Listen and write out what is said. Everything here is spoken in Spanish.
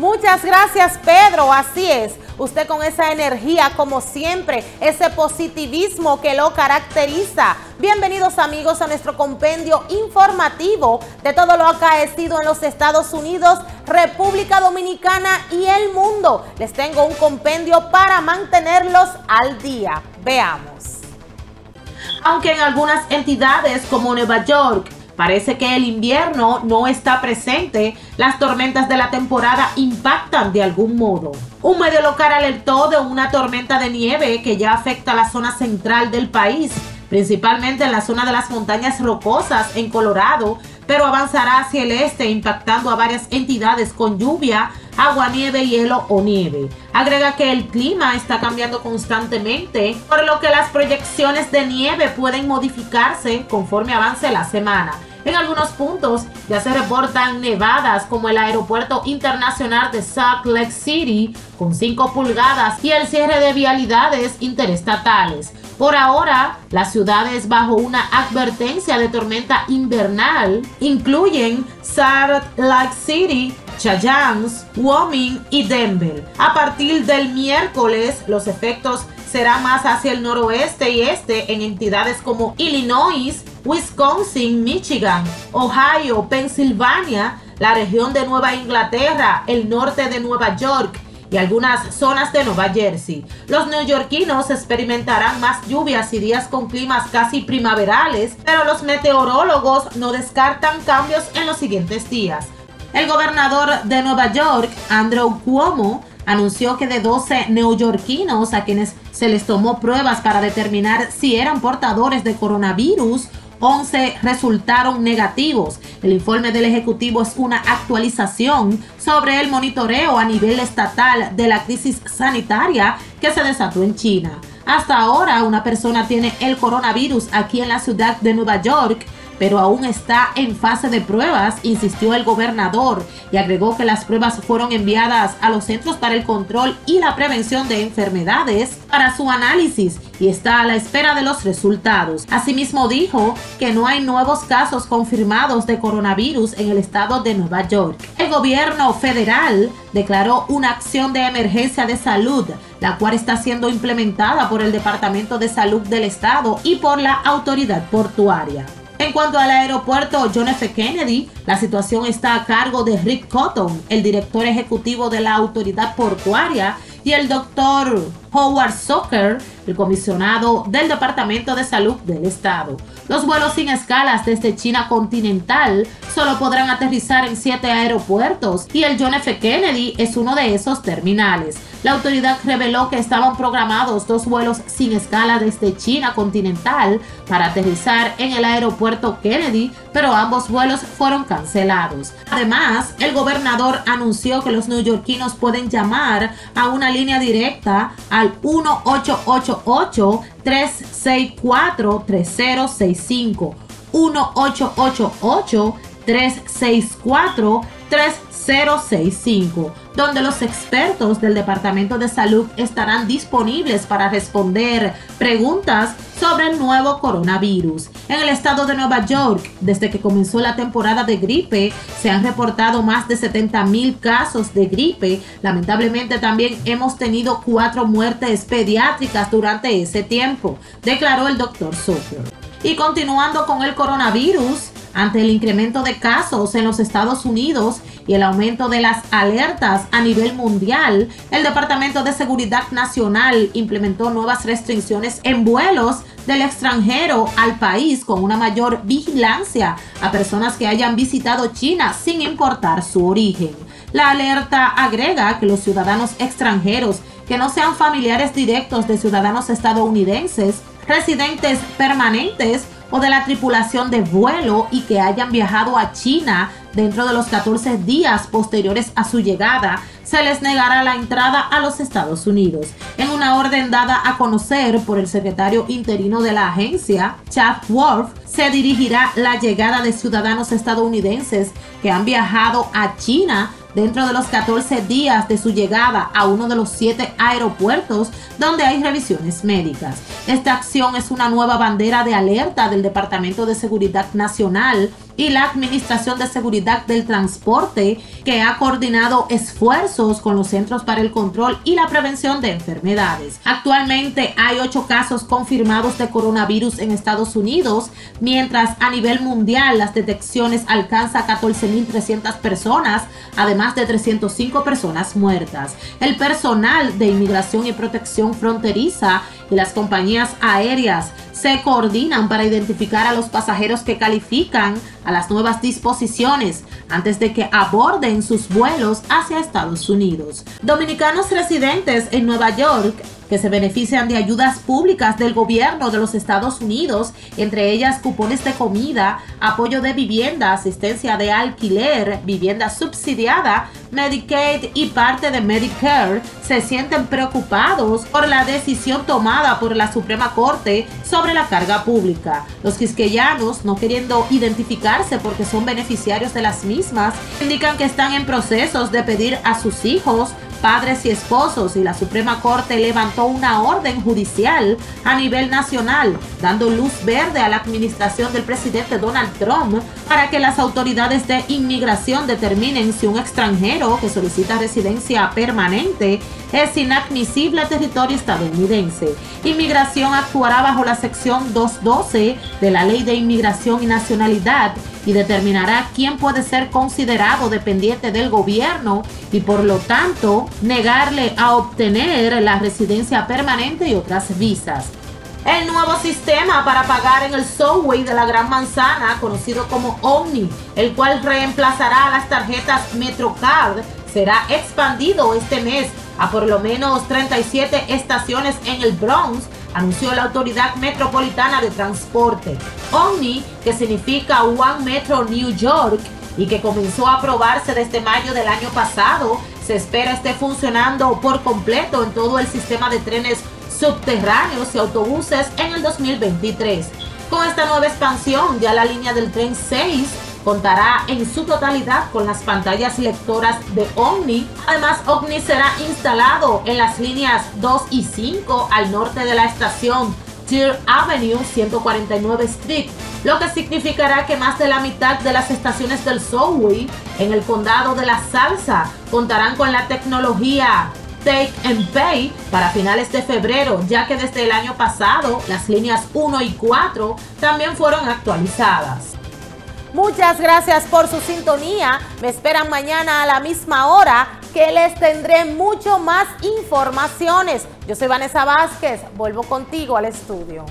Muchas gracias Pedro, así es. Usted con esa energía como siempre, ese positivismo que lo caracteriza. Bienvenidos amigos a nuestro compendio informativo de todo lo acaecido en los Estados Unidos, República Dominicana y el mundo. Les tengo un compendio para mantenerlos al día. Veamos. Aunque en algunas entidades como Nueva York, Parece que el invierno no está presente, las tormentas de la temporada impactan de algún modo. Un medio local alertó de una tormenta de nieve que ya afecta la zona central del país, principalmente en la zona de las montañas rocosas en Colorado, pero avanzará hacia el este impactando a varias entidades con lluvia, agua, nieve, hielo o nieve. Agrega que el clima está cambiando constantemente, por lo que las proyecciones de nieve pueden modificarse conforme avance la semana. En algunos puntos ya se reportan nevadas como el aeropuerto internacional de Salt Lake City con 5 pulgadas y el cierre de vialidades interestatales. Por ahora, las ciudades bajo una advertencia de tormenta invernal incluyen Salt Lake City, Chayans, Wyoming y Denver. A partir del miércoles, los efectos serán más hacia el noroeste y este en entidades como Illinois, Wisconsin, Michigan, Ohio, Pensilvania, la región de Nueva Inglaterra, el norte de Nueva York, y algunas zonas de Nueva Jersey. Los neoyorquinos experimentarán más lluvias y días con climas casi primaverales, pero los meteorólogos no descartan cambios en los siguientes días. El gobernador de Nueva York, Andrew Cuomo, anunció que de 12 neoyorquinos a quienes se les tomó pruebas para determinar si eran portadores de coronavirus, 11 resultaron negativos. El informe del Ejecutivo es una actualización sobre el monitoreo a nivel estatal de la crisis sanitaria que se desató en China. Hasta ahora una persona tiene el coronavirus aquí en la ciudad de Nueva York pero aún está en fase de pruebas, insistió el gobernador y agregó que las pruebas fueron enviadas a los Centros para el Control y la Prevención de Enfermedades para su análisis y está a la espera de los resultados. Asimismo dijo que no hay nuevos casos confirmados de coronavirus en el estado de Nueva York. El gobierno federal declaró una acción de emergencia de salud, la cual está siendo implementada por el Departamento de Salud del Estado y por la autoridad portuaria. En cuanto al aeropuerto John F. Kennedy, la situación está a cargo de Rick Cotton, el director ejecutivo de la autoridad portuaria, y el doctor Howard Zucker, el comisionado del Departamento de Salud del Estado. Los vuelos sin escalas desde China continental solo podrán aterrizar en siete aeropuertos y el John F. Kennedy es uno de esos terminales. La autoridad reveló que estaban programados dos vuelos sin escala desde China continental para aterrizar en el aeropuerto Kennedy, pero ambos vuelos fueron cancelados. Además, el gobernador anunció que los neoyorquinos pueden llamar a una línea directa al 1888 364 3065 1888 364 3065 donde los expertos del Departamento de Salud estarán disponibles para responder preguntas sobre el nuevo coronavirus. En el estado de Nueva York, desde que comenzó la temporada de gripe, se han reportado más de 70 mil casos de gripe. Lamentablemente también hemos tenido cuatro muertes pediátricas durante ese tiempo, declaró el doctor Zucker. Y continuando con el coronavirus, ante el incremento de casos en los Estados Unidos y el aumento de las alertas a nivel mundial, el Departamento de Seguridad Nacional implementó nuevas restricciones en vuelos del extranjero al país con una mayor vigilancia a personas que hayan visitado China sin importar su origen. La alerta agrega que los ciudadanos extranjeros que no sean familiares directos de ciudadanos estadounidenses, residentes permanentes o de la tripulación de vuelo y que hayan viajado a China dentro de los 14 días posteriores a su llegada, se les negará la entrada a los Estados Unidos. En una orden dada a conocer por el secretario interino de la agencia, Chad Wolf, se dirigirá la llegada de ciudadanos estadounidenses que han viajado a China dentro de los 14 días de su llegada a uno de los siete aeropuertos donde hay revisiones médicas. Esta acción es una nueva bandera de alerta del Departamento de Seguridad Nacional y la Administración de Seguridad del Transporte, que ha coordinado esfuerzos con los Centros para el Control y la Prevención de Enfermedades. Actualmente hay ocho casos confirmados de coronavirus en Estados Unidos, mientras a nivel mundial las detecciones alcanzan 14.300 personas, además de 305 personas muertas. El personal de Inmigración y Protección Fronteriza las compañías aéreas se coordinan para identificar a los pasajeros que califican a las nuevas disposiciones antes de que aborden sus vuelos hacia Estados Unidos. Dominicanos residentes en Nueva York que se benefician de ayudas públicas del gobierno de los Estados Unidos, entre ellas cupones de comida, apoyo de vivienda, asistencia de alquiler, vivienda subsidiada, Medicaid y parte de Medicare, se sienten preocupados por la decisión tomada por la Suprema Corte sobre la carga pública. Los quisqueyanos, no queriendo identificarse porque son beneficiarios de las mismas, indican que están en procesos de pedir a sus hijos padres y esposos y la Suprema Corte levantó una orden judicial a nivel nacional, dando luz verde a la administración del presidente Donald Trump para que las autoridades de inmigración determinen si un extranjero que solicita residencia permanente es inadmisible a territorio estadounidense. Inmigración actuará bajo la sección 212 de la Ley de Inmigración y Nacionalidad y determinará quién puede ser considerado dependiente del gobierno y por lo tanto negarle a obtener la residencia permanente y otras visas. El nuevo sistema para pagar en el subway de la Gran Manzana, conocido como Omni, el cual reemplazará a las tarjetas MetroCard, será expandido este mes a por lo menos 37 estaciones en el Bronx anunció la Autoridad Metropolitana de Transporte. Omni, que significa One Metro New York y que comenzó a aprobarse desde mayo del año pasado, se espera esté funcionando por completo en todo el sistema de trenes subterráneos y autobuses en el 2023. Con esta nueva expansión, ya la línea del tren 6 contará en su totalidad con las pantallas lectoras de Omni. Además, Omni será instalado en las líneas 2 y 5 al norte de la estación Tier Avenue 149 Street, lo que significará que más de la mitad de las estaciones del subway en el condado de La Salsa contarán con la tecnología Take and Pay para finales de febrero, ya que desde el año pasado las líneas 1 y 4 también fueron actualizadas. Muchas gracias por su sintonía. Me esperan mañana a la misma hora que les tendré mucho más informaciones. Yo soy Vanessa Vázquez. Vuelvo contigo al estudio.